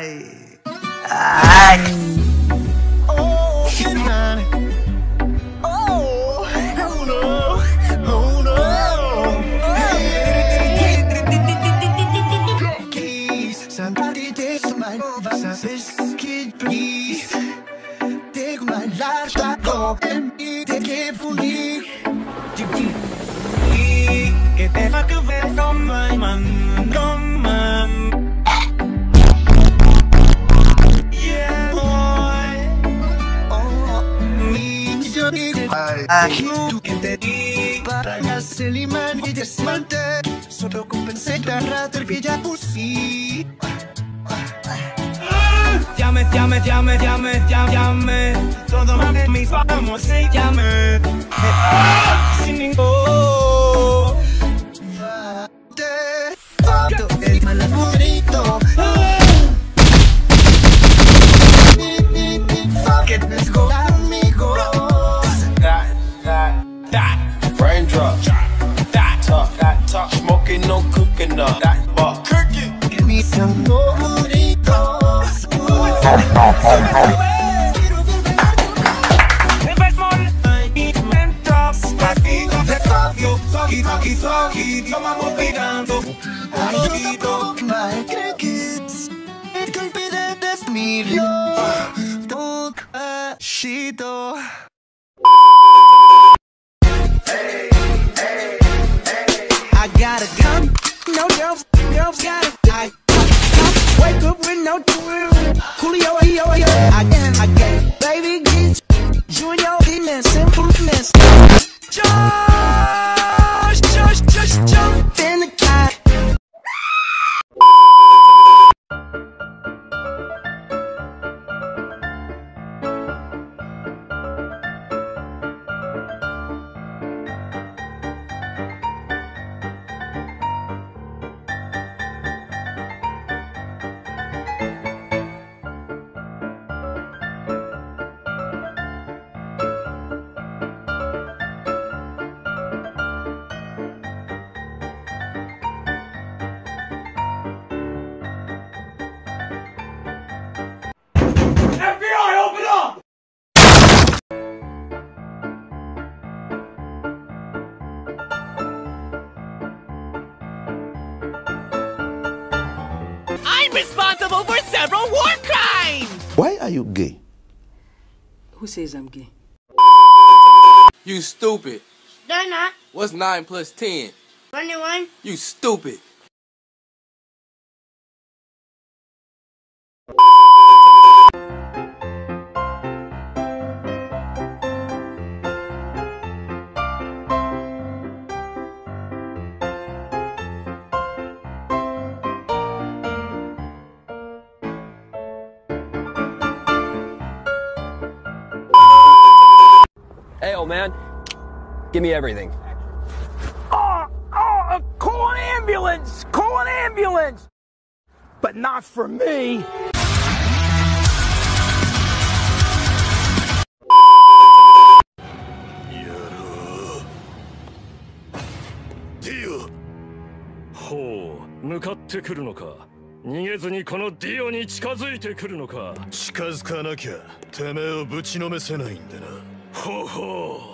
Ay. Ay. Oh. Oh, no. Oh no. Please, take my life, This. Take my Llame, llame, llame, llame, llame, Todo mame mis vamos, llame Sin ningún top. Smoking, no cooking up. That bar, cooking. Give me some burritos. Tomamos pegando My crickets El golpe de desmiro Tu cachito I got a gun, no girls, girls got it. I, I wake up with no Coolio, yo, yo. I I can, baby, get you and your demons, improvements. I'm responsible for several war crimes! Why are you gay? Who says I'm gay? You stupid. They're not. What's 9 plus 10? 21. You stupid. Man. Give me everything. Oh, oh, call an ambulance! Call an ambulance! But not for me. ほう向かってくるのか逃げずにこのディオに近づいてくるのか近づかなきゃてめえをぶちのめせないんでな Ho ho!